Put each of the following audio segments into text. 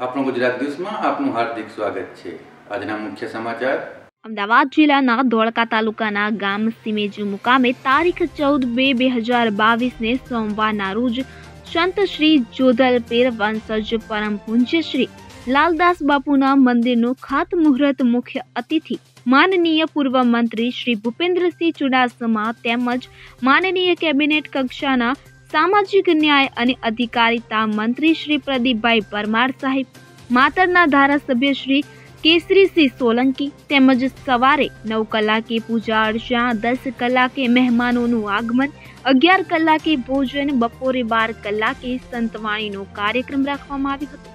આપણું ગુજરાત ન્યૂઝમાં આપનું હાર્દિક સ્વાગત છે. આજના મુખ્ય સમાચાર. અમદાવાદ જિલ્લાના ધોળકા તાલુકાના ગામ સિમેજુ મુકામે તારીખ ચૌદ બે બે હજાર બાવીસને સોમવારના રોજ સંત શ્રી જોધલપીર વંશજ પરમ પૂજ્ય શ્રી લાલદાસ બાપુના મંદિરનું ખાતમુહૂર્ત મુખ્ય અતિથિ, માનનીય પૂર્વ મંત્રી શ્રી ભૂપેન્દ્રસિંહ ચુડાસમા તેમજ માનનીય કેબિનેટ કક્ષાના સામાજિક ન્યાય અને અધિકારિતા મંત્રી શ્રી પ્રદીપભાઈ પરમાર સાહેબ, માતરના ધારાસભ્ય શ્રી કેસરીસિંહ સોલંકી તેમજ સવારે નવ કલાકે પૂજા અર્ચના, દસ કલાકે મહેમાનોનું આગમન, અગિયાર કલાકે ભોજન, બપોરે બાર કલાકે સંતવાણીનો કાર્યક્રમ રાખવામાં આવ્યો હતો.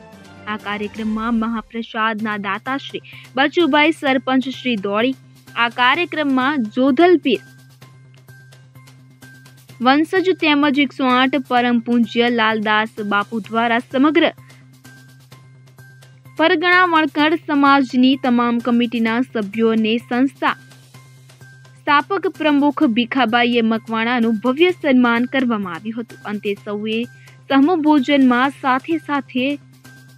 આ કાર્યક્રમમાં મહાપ્રસાદના દાતાશ્રી બચુભાઈ સરપંચ શ્રી દોડી, આ કાર્યક્રમમાં જોધલપીર વંશજ તેમજ એકસો આઠ પરમ પૂજ્ય લાલદાસ બાપુ દ્વારા સમગ્ર પરગણા વણકર સમાજની તમામ કમિટીના સભ્યોને સંસ્થા સ્થાપક પ્રમુખ ભીખાબાઈએ મકવાણાનું ભવ્ય સન્માન કરવામાં આવ્યું હતું. અંતે સૌએ સમૂહભોજનમાં સાથે સાથે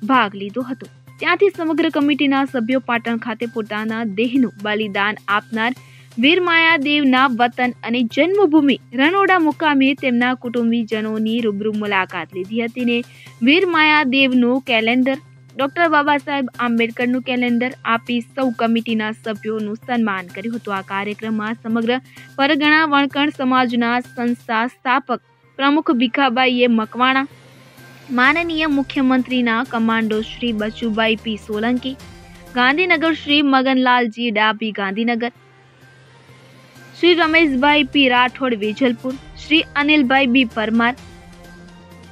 ભાગ લીધો હતો. ત્યાંથી સમગ્ર કમિટીના સભ્યો પાટણ ખાતે પોતાના દેહનું બલિદાન આપનાર વીર માયાદેવના વતન અને જન્મભૂમિ રણોડા મુકામે તેમના કુટુંબીજનોની રૂબરૂ મુલાકાત લીધી હતી ને વીર માયાદેવનું calendar, doctor Baba Saheb આંબેડકરનું calendar આપી સૌ કમિટીના સભ્યોનું સન્માન કર્યું હતું. આ કાર્યક્રમમાં સમગ્ર પરગણા વણકણ સમાજના સંસ્થા સ્થાપક પ્રમુખ ભીખાબાઈએ મકવાણા, માનનીય મુખ્યમંત્રીના commando Shri Bachubhai P Solanki, Gandhinagar Shri Maganlalji Dabhi Gandhinagar Shri Rameshbhai P Rathod, Vejalpur. Shri Anilbhai B Parmar,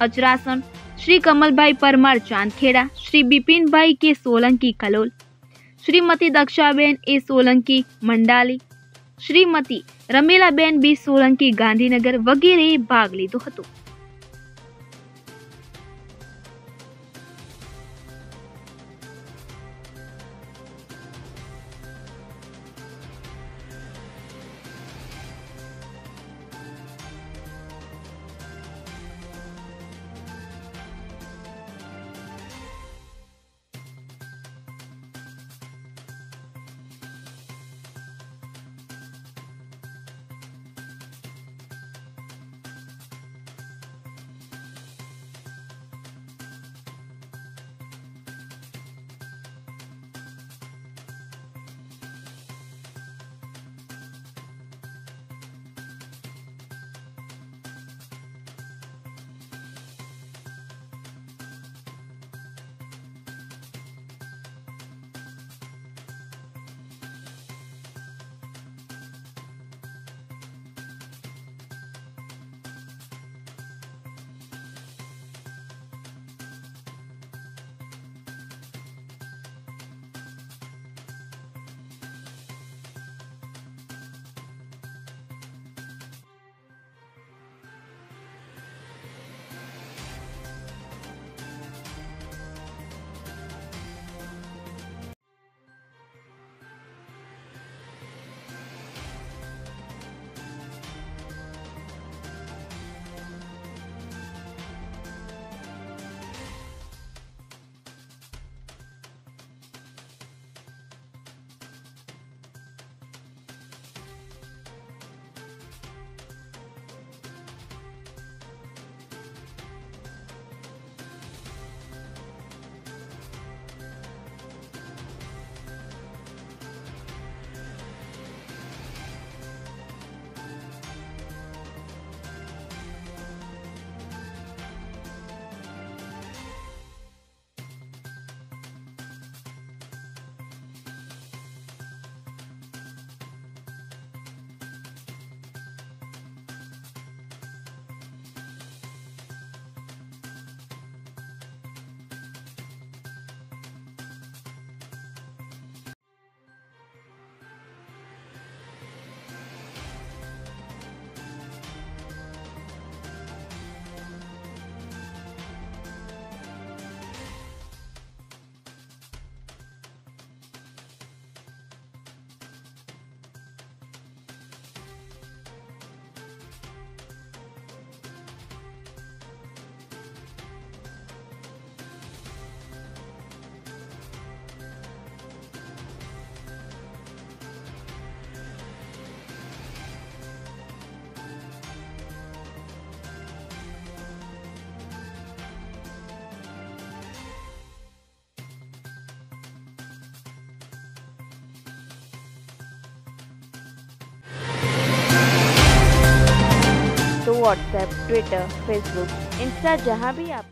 Acharasan. Shri Kamalbhai Parmar, Chandkheda. Shri Bipinbhai K Solanki, Kalol. Shrimati દક્ષાબેન એ સોલંકી, મંડાલી. શ્રીમતી રમીલાબેન બી સોલંકી, ગાંધીનગર વગેરેએ ભાગ લીધો હતો. व्हाट्सएप ट्विटर फेसबुक इंस्टा जहाँ भी आप